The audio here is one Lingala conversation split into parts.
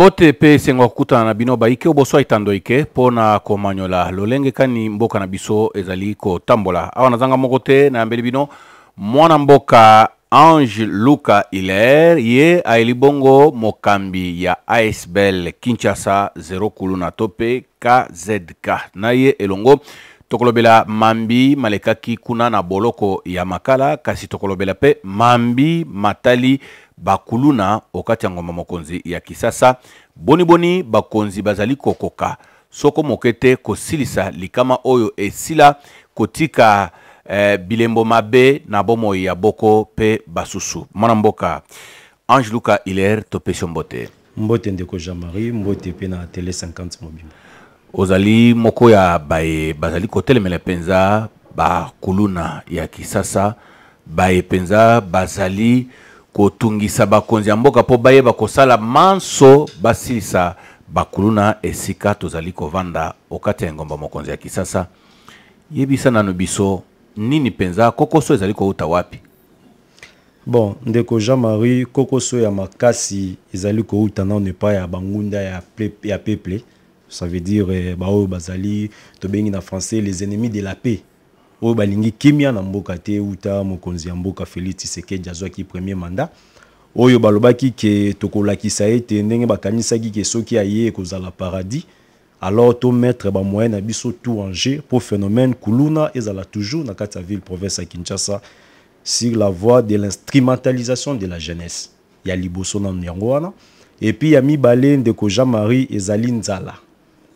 mbote mpe esengo ya kokutana na bino baike oboso etando ike mpo na komanyola lolenge kani mboka na biso ezali kotambola awa nazanga moko te nayambeli bino mwana mboka Ange Luka Hilaire ye ayeli bongo mokambi ya ASBL Kinshasa Zero Kuluna to mpe KZK na ye elongo tokolobela mambi malekaki kuna na boloko ya Makala kasi tokolobela mpe mambi matali bakuluna okati ya ngomba mokonzi ya Kisasa, boniboni bakonzi bazali kokoka soko moke te kosilisa likama oyo esila kotika eh, bilembo mabe na bomoi ya boko mpe basusu. Mwana mboka Ange Luka Hilaire, topesi mbote. Mbote ndeko Jean-Marie, mbote mpe na Tele 50 mobimba. Ozali moko ya baye bazali kotelemela mpenza bakuluna ya Kisasa baye mpenza bazali kotungisa bakonzi ya mboka mpo bayeba kosala manso basilisa bakuluna esika tozali kovanda okati ya engomba mokonzi ya Kisasa. Yebisa nano biso nini mpenza kokoso ezali kouta wapi? Bon, ndeko Jean-Marie, kokoso ya makasi ezali kouta nano epai ya bangunda ya, ya peuple, ça veut dire eh, baoyo bazali tobengi na français les ennemis de la paix oyo balingi kimia na mboka te uta mokonzi ya mboka Felix Tshisekedi azwaki premier mandat oyo balobaki ke tokolakisa ete ndenge bakanisaki ke soki aye ekozala paradis alors to mettre ba moyens na biso tout en jeu pour phénomène kuluna ezala toujours na kati ya ville province ya Kinshasa sur la voie de l'instrumentalisation de la jeunesse ya liboso na yango wana et puis ya mibale ndeko Jean-Marie ezali nzala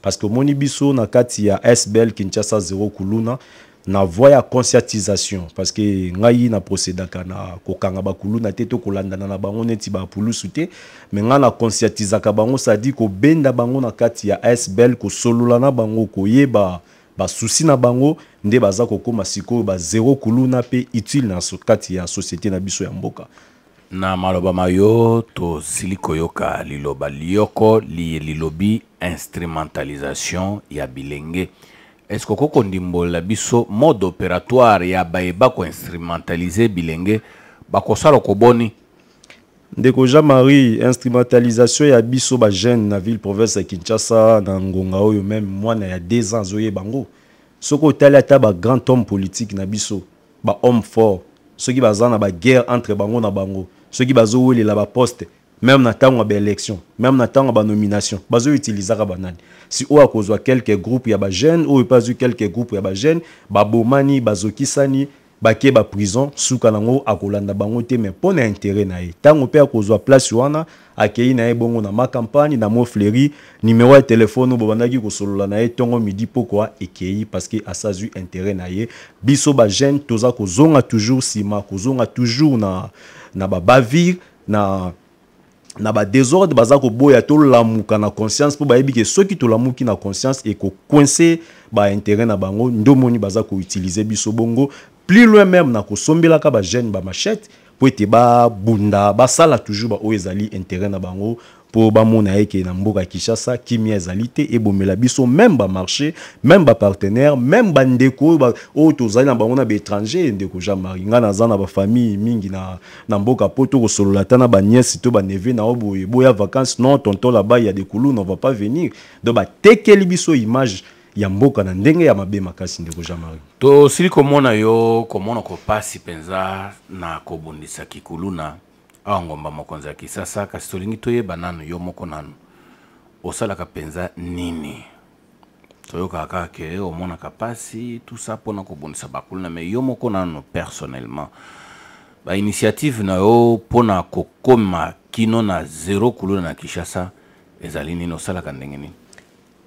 Parce que omoni biso na kati ya SBL Kinshasa Zero Kuluna na voie ya conscientisation parce que ngai na procédaka na kokanga bakuluna te to kolandana na bango neti bapulusu te me ngai na conscientisaka bango sadi kobenda bango na kati ya sbel kosolola na bango koyeba basusi na bango nde baza kokóma sikoyo ba zero kuluna mpe utile na kati ya société na biso ya mboka Na maloba ma yo, tosili koyoka liloba lyoko liye lilobi instrumentalisation ya bilenge. Est-ce que okoki kondimbolela biso mode operatoire ya baye bako instrumentaliser bilenge bakosala ko boni? Ndeko Jean Marie, instrumentalisation ya biso ba jeunes na ville province ya Kinshasa na ngonga oyo meme mwana ya deux ans azoyeba yango. Soki otali ata ba grands hommes politiques na biso, ba homme fort soki baza na ba guerre entre bango na bango soki bazo welela ba poste meme na tango ya ba election meme na tango ya ba nomination bazo utilisaka ba nani si oyo akozwa quelques groupes ya ba jeunes oyo pe azwi quelques groupes ya ba jeunes babomani bazokisani bake ba prison suka nango akolanda bango te mais pona interet na ye tango pe akozwa place wana akeyi na ye bongo na makampani na mot fleuri numero ya telefone oyo bobandaki kosolola na ye ntongo midi pokwa ekeyi parceke asa azwi intere na ye biso bajeune toza kozonga toujours nsima kozonga toujours na, na babavire na na badesordre baza koboya tolamuka na conscience mpo bayebi ke soki tolamuki na conscience ekocoince baintere na bango ndomoni baza koutilize biso bongo plus loin meme na kosombelaka bajeune bamachete mpo ete babunda basala toujours baoyo ezali intérêt na bango mpo bamona ye ke na mboka kinshasa kimia ezali te ebomela biso meme bamarché meme bapartenaire meme bandeko oyo ba, oyo tozali na bango na baétranger ndeko jean marie ngai naza na bafamille mingi na, na mboka mpo tokosolola ata na baniese to baneve na yo boye boya vacances non tonton labai ya de kuluna va pas venir donc batekeli biso image ya mboka na ndenge ya mabe makasi ndeko jean marie tosili komona yo komona kopasi mpenza na kobundisa kikuluna awa ngomba mokonzi ya kisasa kasi tolingi toyeba nanu yo moko nanu osalaka mpenza nini toyokaka kaka ke omonaka mpasi tout ça mpona kobundisa bakuluna mai yo moko nanu personnellement bainitiative na yo mpona kokoma kino na zero kuluna na kinshasa ezali nini osalaka ndenge nini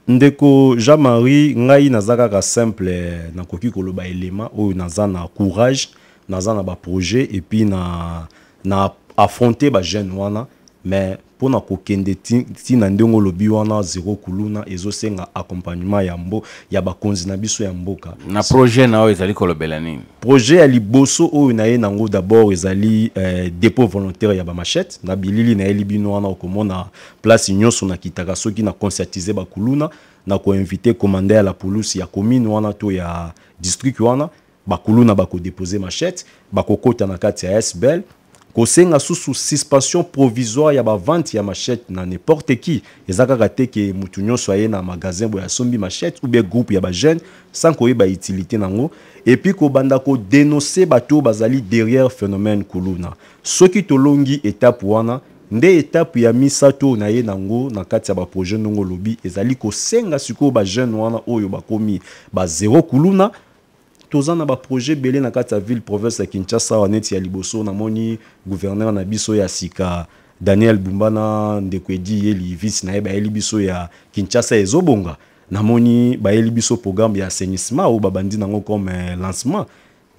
Ndeko Jean Marie ngai naza kaka simple nakoki koloba elema oyo naza na courage naza na ba projet et puis na na affronter ba jeune wana mais mpo na kokende ntina ndenge olobi wana zero kuluna ezosenga accompagnement ya mbo ya bakonzi na biso ya mboka na projet na oyo ezali kolobela nini projet ya liboso oyo naye nango d'abord ezali eh, dépôt volontaire ya bamachete na bilili nayeli bino wana okomona Place nyoso na kitaka soki na conscientiser ba kuluna na ko inviter commandant ya la police ya commune wana to ya district wana ba kuluna ba ko déposer machette ba ko kota na kati ya SBL kosenga susu suspension provisoire ya ba vente ya machette na n'importe qui eza kaka te ke mutu nyoso aye na magasin boya sombi machette ou bien groupe ya ba jeunes sans koyeba utilité nango et puis ko banda ko dénoncer bato bazali derrière phénomène kuluna soki tolongi étape wana Nde etape ya misato oyo naye nango na kati ya ba projet ndenge olobi ezali kosenga sikoyo ba jeune wana oyo bakomi ba zero kuluna toza na ba projet ebele na kati ya ville province ya Kinshasa awa neti ya liboso namoni gouverneur na biso ya sika Daniel Bumba na ndeko Edi Yeli vice na ye bayeli biso ya Kinshasa ezobonga namoni bayeli biso programme ya assainissement oyo babandi nango comme lancement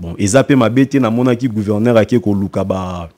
bon eza pe mabe te namonaki gouverneur ake koluka ba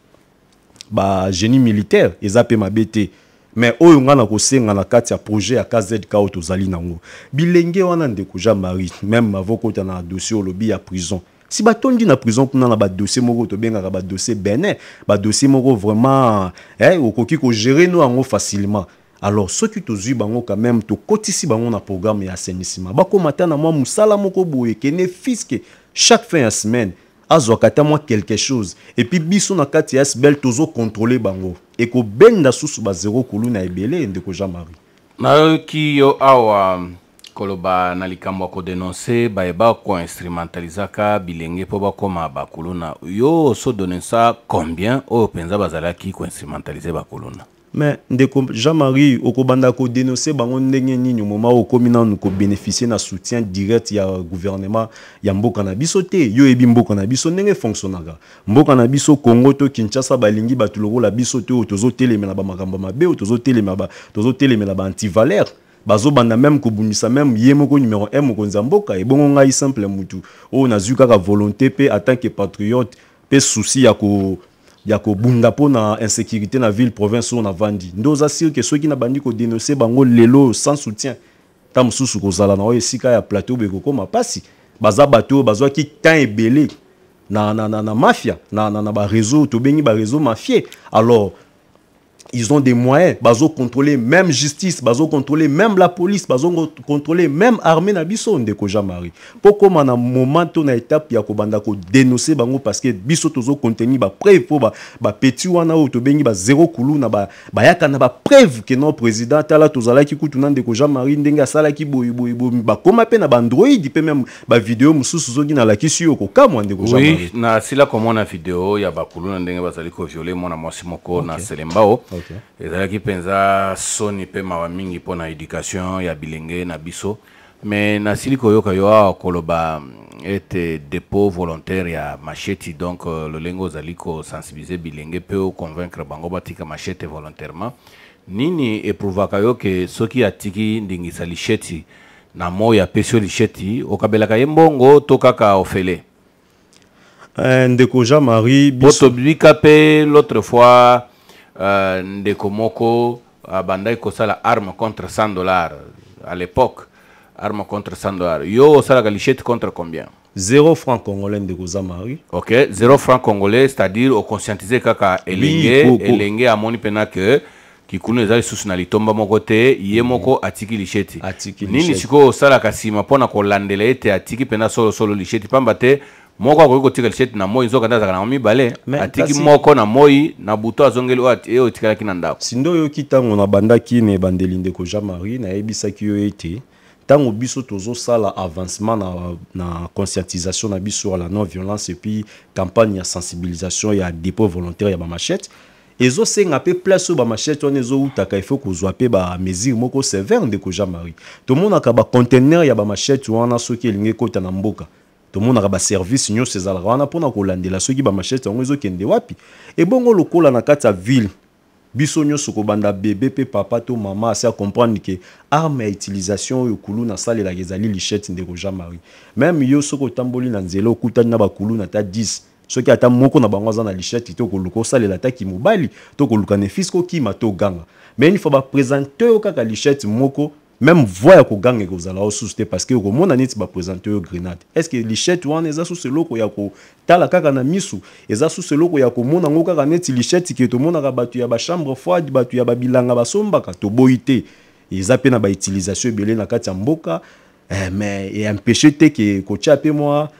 ba génie militaire eza pe mabe te mais oyo nga na kosenga na kati ya projet ya KZK oyo tozali nango bilenge wana ndeko Jean Marie même mavo kota na dossier olobi ya prison si batondi na prison kuna na ba dossier moko tobengaka ba dossier bene ba dossier moko vraiment eh, okoki kogere no yango facilement alors soki tozwi bango quand même tokotisi bango na programme ya assainissement bakoma ata na mwa mosala moko boye kene fiske chaque fin ya semaine azwaka ata mwa quelque chose epuis biso na kati ya sbel tozo controle bango ekobenda susu ba zero kulu na ebele ndeko jean marie nayoki yo awa koloba na likambo ya kodenonse baye bakoinstrumentalizaka bilenge mpo bakoma bakuluna yo osodonesa combien oyo mpenza bazalaki koinstrumentalize bakuluna mais ndeko jean marie okobanda kodenonse bango ndenge nini moma okomi nanu kobénéficie na soutien direct ya gouvernement ya mboka na biso te yo oyebi mboka na biso ndenge efonctionnaka mboka na biso congo to kinshasa balingi bato lokola biso te oyo tozotelemela bamakambo mabe oyo tozotelemela tozotelemela ba antivaleur bazobanda meme kobundisa meme ye moko numero 1 mokonzi ya mboka ebongo ngai simple mutu oyo nazwi kaka volonté mpe atant que patriote mpe souci ya ko ya kobunda mpo na insecurité na ville province oyo navandi nde oza sire ke soki nabandi kodenonse bango lelo oyo sans soutien ta mosusu kozala na oyo esika ya plateau boye kokoma mpasi baza bato oyo bazwaki temps ebele na, na, na, na mafia na, na, na bareseau tobengi bareseau mafie alors ils ont des moyens bazo contrôler même justice bazo contrôler même la police bazo contrôler même armée na biso ndeko Jean Marie po koma na moment to na étape ya kobanda ko dénoncer bango parce que biso tozo contenir ba preuve po ba, ba petit wana oyo tobengi ba zéro kulu na ba bayaka na ba preuve que non président tala tozalaki kutu na ndeko Jean Marie ndenge asalaki boye boye boye bakoma pe na ba android pe même ba video mususu soki na lakisi yo ko kamwa ndeko Jean Marie. Oui, na sila ko mona video ya bakulu na ndenge bazali ko violer mwana mwasi moko okay. na Selembao. Okay. Ezalaki penza soni pe mawa mingi pona education ya bilenge na biso. Mais na sili ko yoka yo awa koloba ete dépôt volontaire ya machete donc euh, lolenge ozali ko sensibiliser bilenge pe o convaincre bango batika machete volontairement. Nini eprouvaka yo ke soki atiki ndingisa licheti na moi apesi yo lisheti okabelaka ye mbongo to kaka ofele eh, ndeko jean marie biso tobika mpe l'autre fois uh, ndeko moko abandaki kosala arme contre 100 dollars à l'époque arme contre 100 dollars yo osalaka lisheti contre combien Zero franc congolais ndeko oza mari. Ok, zero franc congolais, c'est-à-dire au conscientiser kaka elenge, oui, elenge amoni pena que kikunu eza lisusu na litomba moko te ye mm. moko atiki lisheti atiki nini sikoyo osalaka nsima mpo na kolandela ete atiki mpenza solosolo lisheti mpamba te moko akoki kotika lisheti na moi nzoka nde azalaka nango mibale atiki kasi... moko na moi na butu azongeli oyo e otikalaki na ndako sindo oyoki ntango nabandaki na ebandeli ndeko jean marie nayebisaki yo ete Tango biso tozo sala avancement na na conscientisation na biso à la non violence et puis campagne ya sensibilisation ya depot volontaire ya ba machette ezo senga pe place oyo ba machette wana ezo utaka il faut kozwa pe ba mesure moko sévère ndeko Jean Marie tomonaka ba conteneur ya ba machette wana soki elingi ekota na mboka tomonaka ba service nyonso ezalaka wana pona kolandela soki ba machette yango ezo kende wapi ebongo lokola na kati ya ville Biso nionso kobanda bebe pe papa to mama asi a comprendre que arme ya utilisation oyo kuluna asalelaka ezali lichette ndeko Jean Marie. Meme yo soki otamboli na nzela okutani na ba kuluna ata 10 soki ata moko na bango aza na lichette te okoluka osalela ata ki mobali to koluka ne fis que okima to oganga mais une fois ba presenter yo kaka lichette moko Même voix ya koganga ekozala yo sous te parce que okomona neti ba présenter yo grenade. Est-ce que lichette wana eza sous eloko ya ko tala kaka na misu? Eza sous eloko ya komona ngo kaka neti lichette ke tomonaka batu ya ba chambre froide, batu ya ba bilanga basombaka toboyi te. Eza pe na ba utilisation ebele na kati ya mboka. Eh, mais e empêcher te ke kotia pe mwa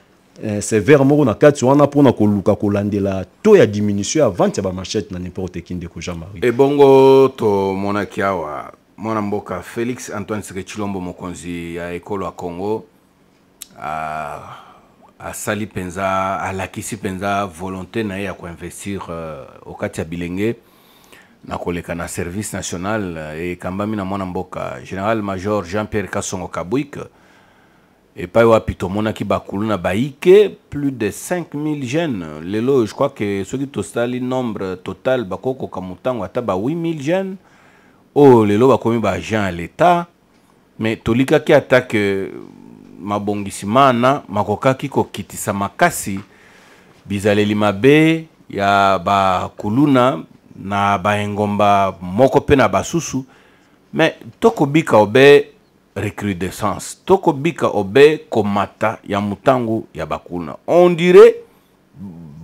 eh, sévère moko na kati wana pona koluka kolandela to ya diminution ya vente ya ba machette na n'importe qui ndeko Jean-Marie. Ebongo tomonaki awa mwana mboka Felix Antoine Tshisekedi Tshilombo mokonzi ya ekolo ya Congo ah, asali mpenza alakisi mpenza volonté na ye ya koinvestir euh, okati ya bilenge na koleka na service national euh, ekambami na mwana mboka général major jean pierre kasongo kabwik epai wapi tomonaki bakuluna baike plus de 5000 jeunes lelo je crois que soki tosali nombre total bakokoka motango ata ba 8000 jeunes oyo oh, lelo bakomi baagent ya l'etat mais tolikaki ata ke mabongisi mana makokaki kokitisa makasi bizaleli mabe ya bakuluna na baengomba moko mpe na basusu me tokobika obe recrudescence toko bika obe komata ya mutangu ya bakuna on dirait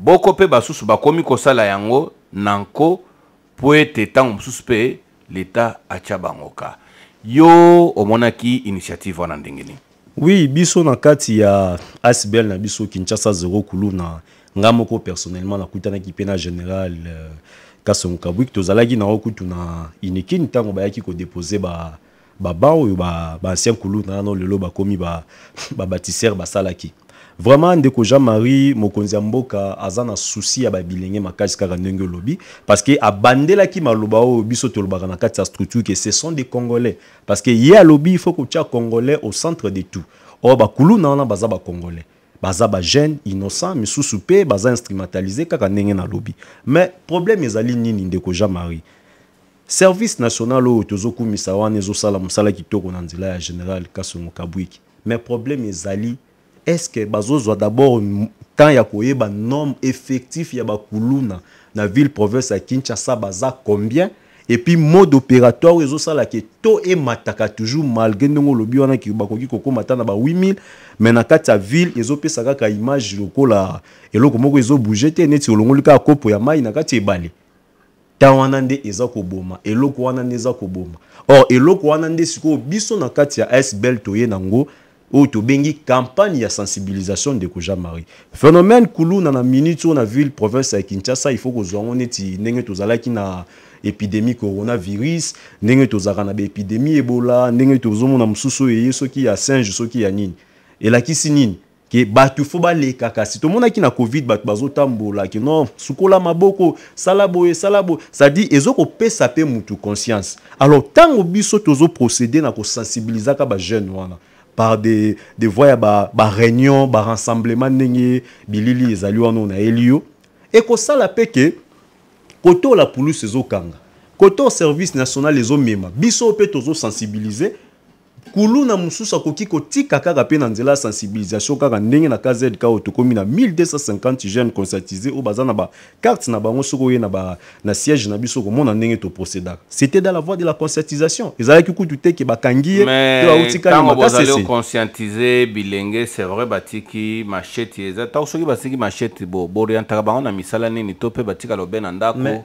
boko pe basusu bakomi kosala yango na nko po ete ntango mosusu pe leta acha bango ka yo omonaki initiative wana ndenge nini Oui, biso na kati ya ASBL na biso Kinshasa Zero Kuluna, nga moko personnellement na kutana ki pena general euh, Kasongo Kabwik, tozalaki na okutu na Inikin tango bayaki ko déposer ba baba oyo ba, ba ancien kuluna nano lelo bakomi ba, ba bâtisseur basalaki vraiment ndeko jean marie mokonzi ya mboka aza na souci ya babilenge makasi kaka ndenge olobi parce que abandelaki maloba oyo biso tolobaka na kati ya structure que ce sont des congolais parce que ye alobi il faut kotya congolais au centre de tout or bakuluna wana baza bacongolais baza bajeune innocent misusu mpe baza instrumentalise kaka ndenge nalobi mais problème ezali nini ndeko jean marie Service national oyo tozo kumisa wana ezo sala musala kitoko na nzela ya general Kasongo Kabwiki. Mais problème ezali est ce que bazo zwa d'abord temps ya koyeba nombre effectif ya ba kuluna na ville province ya Kinshasa baza combien? Et puis mode opératoire oyo ezo sala ke to emataka toujours malgre ndenge olobi wana ke bakoki kokoma ata na ba 8000 mais na kati ya ville ezo pesa kaka image lokola eloko moko ezo bouger te neti olongoli kaka kopo ya mayi na kati ya ebale. temps wana nde eza koboma eloko wana nde eza koboma or eloko wana nde sikoyo biso na kati ya asbel toye na ngo oyo tobengi campagne ya sensibilisation ndeko jean marie phénomène kuluna na minute oyo na ville province ya kinshasa il faut kozwa yango neti ndenge tozalaki na epidémie coronavirus ndenge tozalaka na baepidémie ebola ndenge tozomona mosusu oyo eye soki ya singe soki ya nini elakisi nini ke bato fo baleka kasi tomonaki na covid bato bazotambola ke non sukola maboko sala boye sala boye cestadire ezo kopesa mpe motu conscience alors ntango biso tozoprocede na kosensibilizaka bajeune wana par de, de voie ya bareunion ba barassemblement ba ndenge bilili ezali wana oyo nayeli yo ekosala mpe ke kote oyo la puluse ezokanga kote oyo service national ezomema biso mpe tozosensibilize Kuluna mosusu akoki kotika kaka mpe na nzela ya sensibilisation kaka ndenge na KZK oyo tokomi na 1250 jeunes conscientisés oyo baza na ba cartes na bango soki oye na ba na siège na biso komona ndenge to procedaka c'était dans la voie de la conscientisation ezalaki kutu te ke bakangi ye to auti kani makasi bozali conscientiser bilenge c'est vrai batiki machette eza tango soki basiki machette bo borientaka bango na misala nini to mpe batika lobe na ndako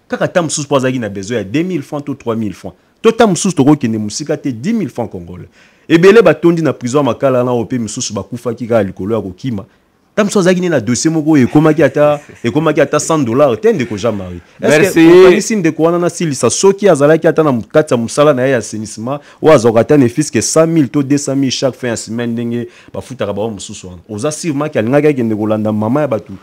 kaka ntango mosusu mpo azalaki na besoin ya 2000 francs to 3000 francs to ntango mosusu tokokende mosika te 10 000 francs congolais ebele batondi na prison ya makala na oyo mpe misusu bakufaki kaka likolo ya kokima ntango mosusu azalaki nde na dossier moko oyo ekomaki ata ekomaki ata 100 dollar te ndeko jean marie ekanisi ndeko wana nasilisa soki azalaki ata na kati ya mosala na ye ya assainissement oyo azwaka ata ne fiske 100 000 to 200 000 chaque fin ya semaine ndenge bafutaka bango mosusu wana oza sirmaki alingaki akende kolanda mama ya bato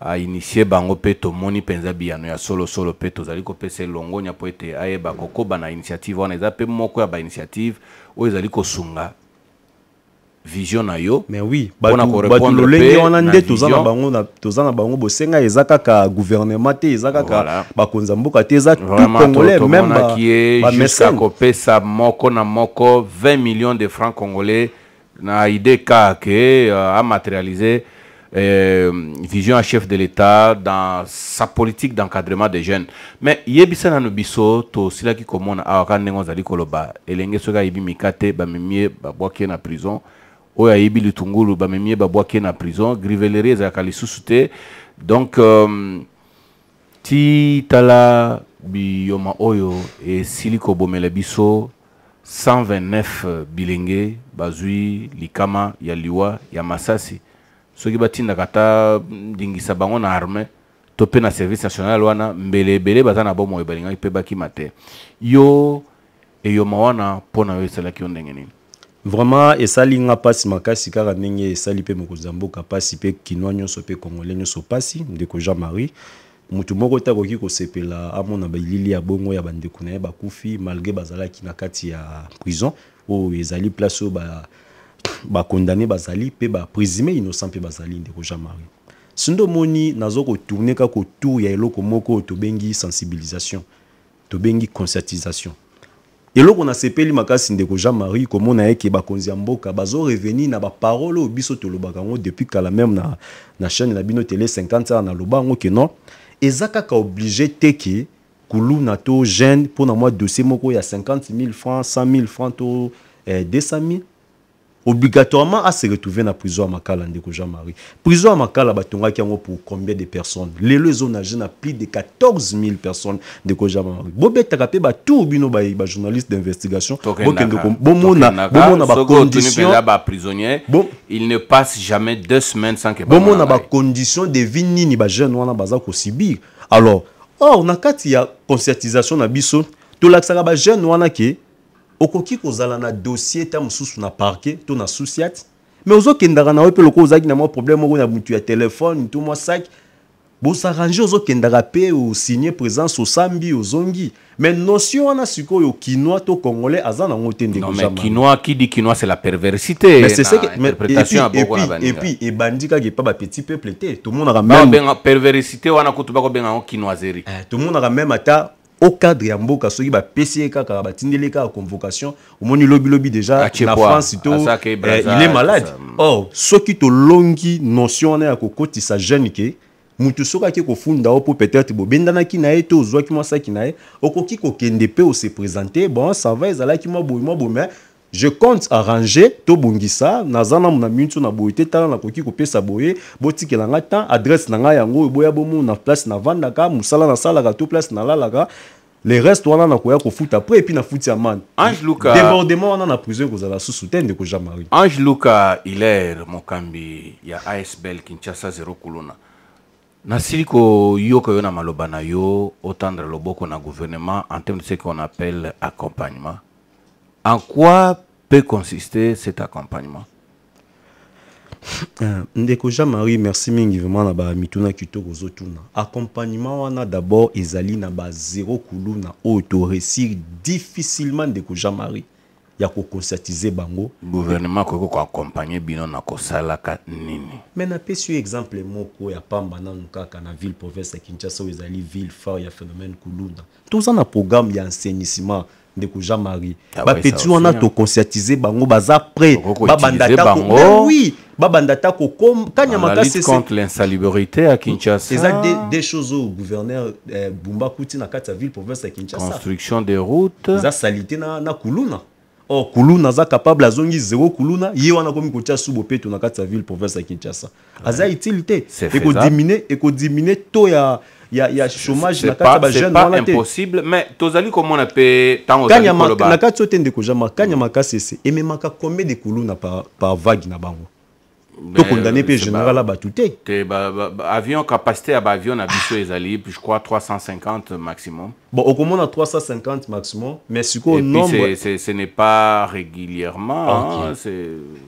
a initie bango mpe tomoni mpenza biyano ya solosolo mpe tozali kopesa elongonya mpo ete ayeba kokoba na initiative wana eza mpe moko ya bainitiative oyo ezali kosunga vision na yo mais oui bato lolenge wana nde toza na bango toza na bango bosenga eza kaka gouvernement te eza kaka bakonzi ya mboka te eza tout congolais même ba, ba kopesa moko na moko 20 millions de francs congolais na idée ka que euh, a matérialiser euh, vision à chef de l'État dans sa politique d'encadrement des jeunes. Mais yebisa nanu biso to sila ki komona awaka ndenge ozali koloba elenge soki ayibi mikate bamemie babwaki na prison oyo ayibi litungulu bamemie babwaki na prison grivellerie ezalaka lisusu te donc euh, Ti tala biyoma oyo esili kobomela biso 129 bilenge bazwi likama ya liwa ya masasi. Soki batindaka ata ndingisa bango na arme to pe na service national wana mbele ebele baza na bomoi balingaki pe bakima te. Yo eyoma wana mpo na yo esalaki yo ndenge nini vraiment esali nga mpasi makasi kaka ndenge esali mpe mokonzi ya mboka mpasi mpe kinois nyonso mpe congolais nyonso mpasi ndeko jean marie motu moko te akoki kosepela amona bilili ya bongo ya bandeko na ye bakufi malgre bazalaki na kati ya prison oyo ezali place oyo bakondane ba bazali mpe baprésime innocent mpe bazali ndeko jean marie sindo omoni nazo kotourne kaka autour ya eloko moko oyo tobengi sensibilisation tobengi conscientisation eloko na sepeli makasi ndeko jean marie komona ye ke bakonzi ya mboka bazo revenir na baparole oyo biso tolobaka yango depuis kala meme na, na chaîne na bino tele 50 ans naloba yango ke non eza kaka oblige te ke kuluna to jeune mpo na mwa dossier moko ya 50 000 francs 100 000 francs to eh, 200 000 obligatoirement a se retrouver na prison ya makala ndeko jean marie prison ya makala batongaki yango pour combien de personnes lelo ezonage na plus de 14 000 personnes ndeko jean marie bobetaka mpe batour bino bajournaliste ba d'investigation bokende bomona bomona bacondition bon, il ne passe jamais deux semaines sans que bomona bacondition de vie nini bajeune wana baza kosibir alors or na kati ya conscientisation na biso tolakisaka bajeune wana ke okoki kozala na dossier ta mosusu na parquet to na susiat mais ozokendaka na yo mpe lokola ozalaki na mwa problème moko na mutu ya telefone to mwa saki bosarange ozokendaka mpe osigne présence osambi ozongi mais notion wana sikoyo kinois to congolais aza nango te ndeko kinois qui dit kinois c'est la perversité mais c'est ce que mais et puis ebandi kaka epa ba petit peuple te tomonaka même perversité wana kutu bako benga ngo kinoiserie eh, tomonaka même ata au cadre ya mboka soki bapesi ye kaka batindeli ye kaka convocation omoni lobilobi déjà Atie na poids. france to Aza ke eh, Brazza, il est malade tout ça. or soki tolongi notion wana ya kokotisa jeune ke motu soki ake kofunda yo mpo peut-être bobendanaki na ye to ozwaki mwa saki na ye okoki kokende mpe ose présente bon ça va ezalaki mwa boye mwa boye mais Je compte arranger to bongisa naza na muna mintu na boye te tala nakoki kopesa boye botikela nga temps adresse na nga yango boya bomo na place na vandaka musala na salaka to place na lalaka le reste wana nakoya kofuta après epuis nafuti amane ange luka débordement wana na prison ekozala susu te ndeko jean marie ange luka hilaire mokambi ya asbl kinshasa zero kuluna Nasili koyoka yo na maloba na yo otandre loboko na gouvernement en termes de ce qu'on appelle accompagnement. En quoi peut consister cet accompagnement euh, ndeko jean marie merci mingi vraiment na bamituna kitoko ozotuna accompagnement wana d'abord ezali na ba zero kuluna oyo toresir difficilement ndeko jean marie ya ko conscientiser bango gouvernement akoki ko accompagner bino na kosalaka nini me napesi yo exemple moko ya pamba nanu kaka na ville province ya kinshasa oyo ezali ville phare ya phénomène kuluna toza na programme ya enseignisement ndeko jean marie ah bapeti wana toconscientize bango baza prêt babanda ta oui babanda ata kokoma kanya makasi contre l'insalubrité à Kinshasa eza des, des choses au gouverneur eh, Bumba kuti na kati ya ville province ya Kinshasa construction des routes eza salite na, na kuluna or oh, kuluna aza capable azongi zero kuluna ye wana akomi kotya subo peto na kati ya ville province ya Kinshasa aza utile te ekodiminue ekodiminue to ya ya, ya chômage na kati ya bajeune wana te impossible mais tozali komona mpe ntango ozali koloba na kati oyo te ndeko jama kanya makasi ese ememaka combien de kuluna par, par vague na bango tokondane euh, mpe général ya bato te te avion capacité ya baavion na biso ezali je crois 350 maximum bon okomona 350 maximum mais sikoyo nombre ce n'est pas régulièrement okay. hein,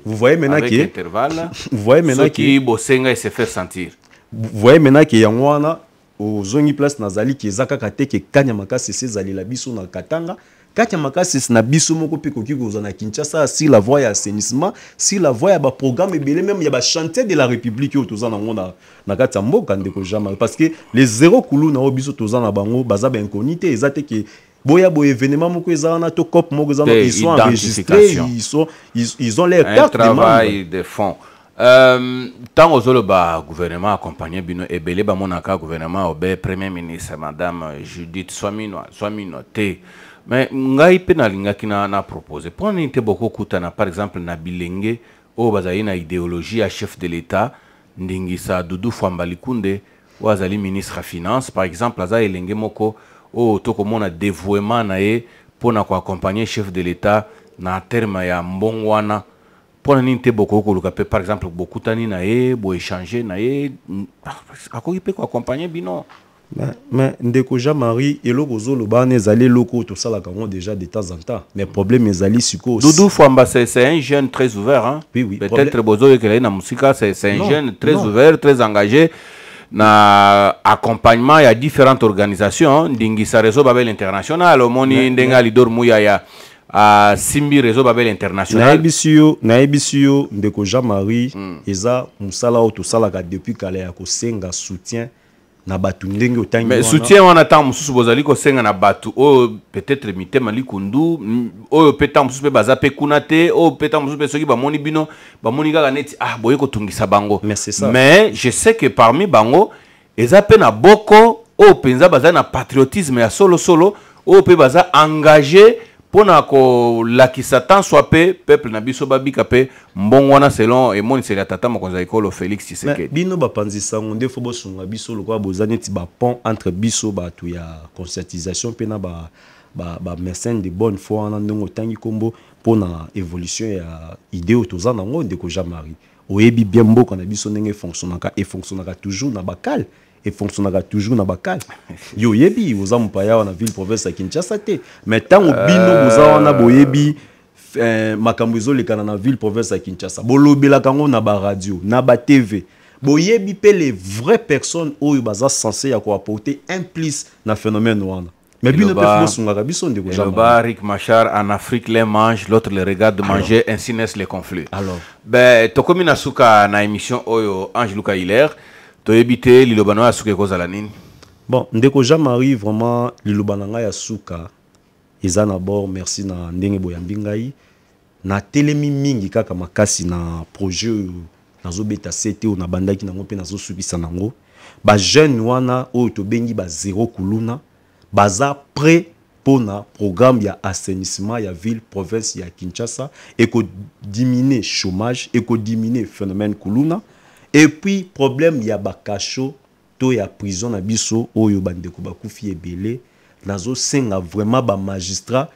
vous voyez maintenant que intervalle vous voyez maintenant que bosenga et se faire sentir voye maintenant ke yango wana ozongi place nazali ke eza kaka te ke kanya makasi esi ezalela biso na katanga kanya makasi na biso moko mpe ekoki kozwa na kinshasa sur la voie ya assainissement sur la voie ya baprogramme ebele meme ya bachantier de la république oyo toza nango na, na kati ya mboka ndeko jamal parce que les zero kuluna oyo biso toza na bango baza bainconi te eza te ke boya boye événement moko eza wana to cop moko eza wana ils sont enregistrés ils sont ils, ils ont leur carte de membre de fond euh, ntango euh, ozoloba gouvernement accompagne bino ebele bamonaka gouvernement obe premier ministre madame judith swamino swamino te mais ngai mpe nalingaki na, na propose mpo nini te bokokutana par exemple na bilenge oyo bazali na idéologie ya chef de l'état Ndingisa Doudou Fwamba Likunde oyo azali ministre ya Finances par exemple aza elenge moko oyo to komona devouement na ye mpo na ko accompagner chef de l'Etat na terme ya mbongwana. Mpo na nini te bokoki koluka mpe par exemple bokutani na ye, bo echanger na ye, akoki mpe ko accompagner bino. mais, mais ndeko jean marie eloko ozoloba wana ezali eloko oyo tosalaka yango déjà de temps en temps mais problème ezali sikoyo doudou fwamba c'est un jeune très ouvert hein? oui, oui, peut-être bozoyokela ye na mosika c'est un non, jeune très non. ouvert très engagé na accompagnement ya différentes organisations ndingisa réseau babel international omoni ndenge alidor muyaya asimbi ah, réseau babel international nayebisi yo nayebisi yo ndeko jean marie mm. eza mosala oyo tosalaka depuis kala ya kosenga soutien na bato ndenge otangi mais soutien wana ntango mosusu bozali kosenga na bato oyo peut-être mitema likundu oyo mpe ntango mosusu mpe baza mpe kuna te oyo mpe ntango mosusu mpe soki bamoni bino bamoni kaka neti ah boye kotungisa bango mais je sais que parmi bango eza mpe na boko oyo mpenza bazali na patriotisme ya solosolo solo, oyo mpe baza engage mpo na kolakisa tant soit mpe peuple na biso babika mpe mbongo wana selon emoniseli ya tata mokonzi ya ekolo félix tshisekedi bino bapanzi sango nde fo bosunga biso lokola boza neti bapont entre biso bato ya conscientisation mpe na ba ba, ba mécène de bonne foi wana ndenge otangi nkombo mpo na évolution ya idée oyo toza nango ndeko jean marie oyebi bien mboka na biso ndenge efonctionnaka efonctionnaka toujours na bakale e fonctionnaka toujours na bakale yo oyebi oza mopaya wana ville province ya kinshasa te mais ntango euh, bino boza wana boyebi eh, makambo ezolekana na ville province ya kinshasa bolobelaka yango na baradio na batv boyebi mpe les vraies personnes oyo baza sense ya koapporte un plus na phénomène wana Mais bino pe bosungaka biso ndeko Jean. Eloba Rick Machar en Afrique les mange, l'autre les regarde Alors. manger, ainsi naissent les conflits. Alors. Ben tokomi na suka na émission oyo Ange Luka Hilaire toyebi te liloba na yo ya suka ekozala nini? Bon ndeko Jean-Marie vraiment liloba na ngai ya suka eza na bord merci na ndenge boyambi ngai Na telemi mingi kaka makasi na projet oyo nazo beta sete oyo nabandaki nango pe nazo sukisa nango. Ba jeunes wana oyo tobengi ba zero kuluna baza pret pona programme ya assainissement ya ville province ya Kinshasa eko diminuer chomage, eko diminuer phenomène kuluna et puis problème ya ba cachot to ya prison na biso oyo ba ndeko bakufi ebele nazo senga vraiment ba magistrats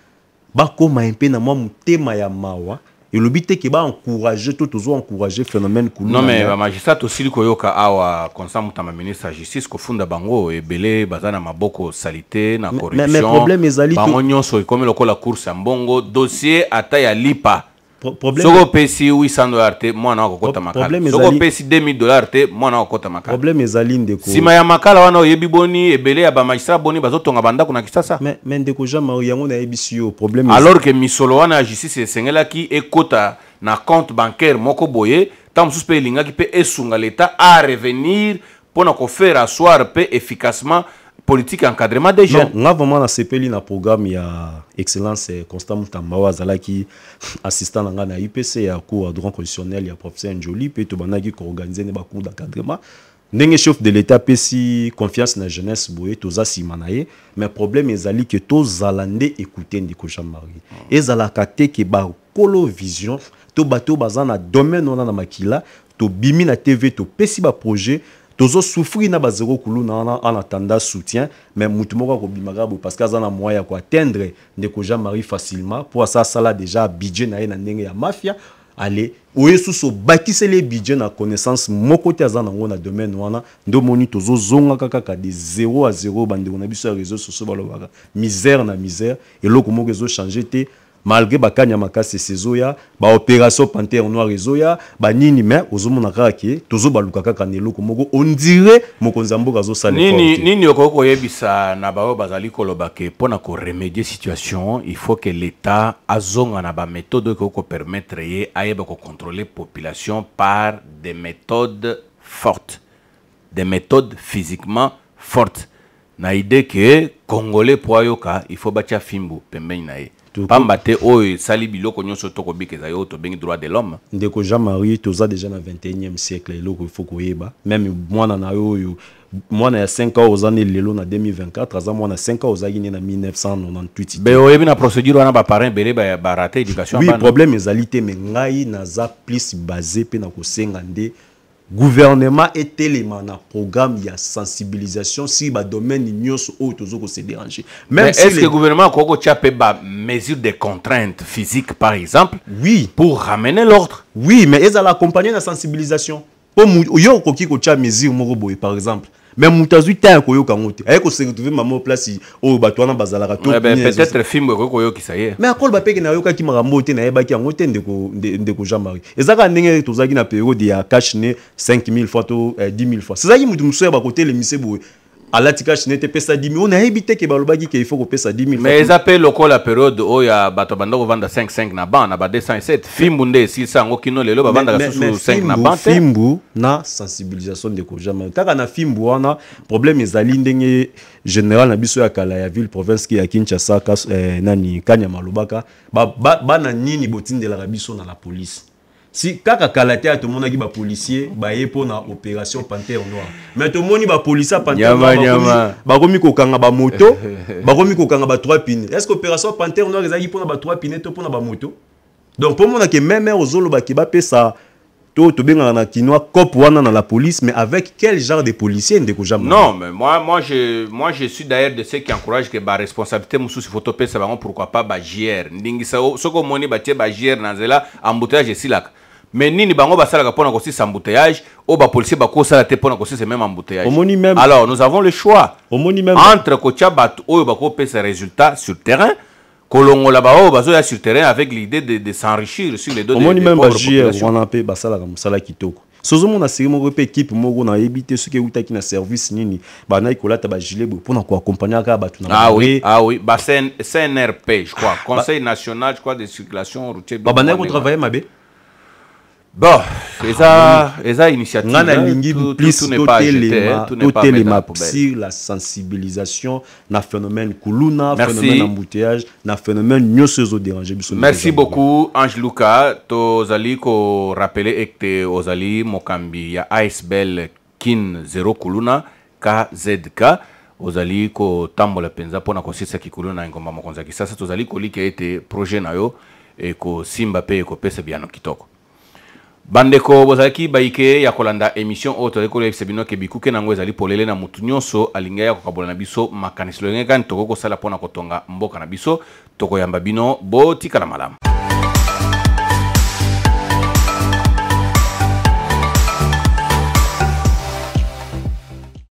bakoma mpe na mwa motema ya mawa elobi te ke ba encourage to tozo encourage phénomène kuluna non mais ba magistrat tosili koyoka awa constant mutamba ministre ya justice kofunda bango ebele baza na maboko salite na corruption mais, mais problème ezali bango nyonso ekomi lokola course ya mbongo dossier ata ya lipa soki opesi 800 dollar te mwana akokota makala soki opesi 2000 dollar te mwana akokota makala problème ezali ndeko nsima ya makala wana oyebi boni ebele ya bamagistrat boni bazotonga bandako na kisasa mais, mais ndeko jean marie yango nayebisi yo problème alors ke misolo wana ya justice esengelaki ekota na compte bancaire moko boye ntango mosusu mpe elingaki mpe esunga leta a revenir mpo na ko faire asseoir mpe efficacement politique ya encadrement des jeunes nga vraiment nasepeli na programme ya excellence eh, constant mutamba oyo azalaki assistant na ngai na upc ya cours ya droit constitutionnel ya professeur njoli mpe tobandaki koorganize ne bacours d'encadrement ndenge chef de l'état apesi confiance na jeunesse boye toza nsima na ye mais problème ezali ke tozala nde ekoute ndeko jean marie ezalaka te ke bakolo vision to bato oyo baza na domaine wana na makila Tobimi na TV topesi ba projet tozo souffrir na ba zero kuluna wana en attendant soutien mais mutu moko akobima kaka boye parce que aza na moyen ya ko atteindre ndeko Jean Marie facilement mpo asa asala dejà budget na ye na ndenge ya mafia ale oye susu obakiseli ye budget na connaissance moko te aza nango na domaine wana nde omoni tozo zongaka kaka de zero à zero bandeko na biso ya reseaux sociaux balobaka misère na misère eloko moko ezo changer te Malgre ba kani ya makasi esi ezoya, ba operation panthère noire ezoya, ba nini mais ozomona kaka ke tozo baluka kaka na eloko moko on dirait mokonzi ya mboka azosala effort Nini te. nini okoki koyebisa na baoyo bazali koloba ke mpo na ko remedier situation il faut que l'Etat azonga na ba methodes oyo ekoki ko permettre ye ayeba ko controler population par des methodes fortes des methodes physiquement fortes na idee que congolais mpo ayoka il faut batya fimbu pembeni na ye pamba te oyo esali biloko nyonso tokobika ezali oyo tobengi droit de l'homme ndeko jean marie toza déjà na 21e siècle eloko il faut koyeba meme mwana na yo oyo mwana ya 5 ans oza ne lelo na 2024 aza mwana 5 ans ozalaki ne na 1998 be oyebi na procédure wana baparent ebele barate éducation oui problème ezali te me ngai naza plus base mpe na kosenga nde Gouvernement etelema na programme ya sensibilisation si ba domaine nyonso oyo tozo ko se déranger. Même Mais si est-ce les... que gouvernement akoki kotia pe ba mesures de contrainte physique par exemple oui. pour ramener l'ordre Oui, mais ezala accompagner na sensibilisation. Po yo okoki kotia mesure moko boye par exemple mais moto azwi temps ya koyoka yango te aye koseretrouve mama place oyo bato wana bazalaka eh peut-être fimbo ekoki koyokisa ye mais akoloba peke nayokaki makambo oyo te nayebaki yango te ndeko, ndeko jean marie eza kaka ndenge tozalaki na periode ya cash ne 5000 fois to 10 eh, 000 fois sezalaki moto mosusu ya bakotelemisi boye alati cash ne te pesa 10 000 oyo nayebi te ke balobaki ke ifo kopesa 10 000 mais eza mpe lokola periode oyo ya bato banda kovanda 55 na ban na ba 207 fimbu nde esilisa yango kino lelo bavandaka susu 5 na ban te fimbu na sensibilisation ndeko jamais kaka na fimbu wana problème ezali ndenge général na biso ya kala ya ville province ya kinshasa kas, eh, nani kanya malobaka bana ba, ba nini botindelaka biso na la police si kaka kala te tomonaki bapolicier baye mpo na opération pantere noire mais tomoni bapolicier ya pantere bakomi kokanga bamoto bakomi kokanga ba trois pine est ce que opération pantere noire ezalaki mpo na ba trois pine to mpo na bamoto donc mpo mona ke meme heure ozoloba ke bapesa to tobengaka na kinois cop wana na la police mais avec quel genre de policier ndeko jean non mais moi, moi, je, moi je suis d'ailleurs de ceux qui encourage que baresponsabilité mosusu faut topesa bango pourquoi pas bagr ndingisa soki omoni batie bagr na nzela embouteillage esilaka mais nini bango basalaka mpona kosisa embouteillage oyo bapolisier bakosala te mpona kosisa meme embouteillage omoni meme alors nous avons le choix omoni meme entre kotya bato oyo bakopesa résultat sur terrain kolongola baoyo bazoya sur terrain avec l'idée de, de s'enrichir sur les dos omoni meme bajr wana mpe basalaka mosala kitoko sozomona seri moko mpe ekipe moko nayebi te soki eutaki na service nini bandaki kolata bagilet boye mpo na koaccompagnaka bato na ah oui, ah oui. ba cnrp je crois conseil national je crois de circulation routier babandaki kotravaille mabe bon eza eza initiative nga nalingi plus totelema totelema sur la sensibilisation na phénomène kuluna merci. phénomène embouteillage na phénomène nyonso ezo déranger biso merci beaucoup ange luka tozali korapele ete ozali mokambi ya asbel Kin zero kuluna KZK ozali kotambola mpenza mpo na kosilisa kikuluna na engumba mokonzi ya Kisasa. Tozali kolikia ete projet na yo ekosimba mpe ekopesa biyano kitoko. Bandeko bozalaki baike ya kolanda emission oyo tozali koyebisa bino ke bikuke na yango ezali polele na motu nyonso alingi ya kokabola na biso makanisi lolenge kani tokoki kosala mpo na kotonga mboka na biso. Tokoyamba bino botikala malamu.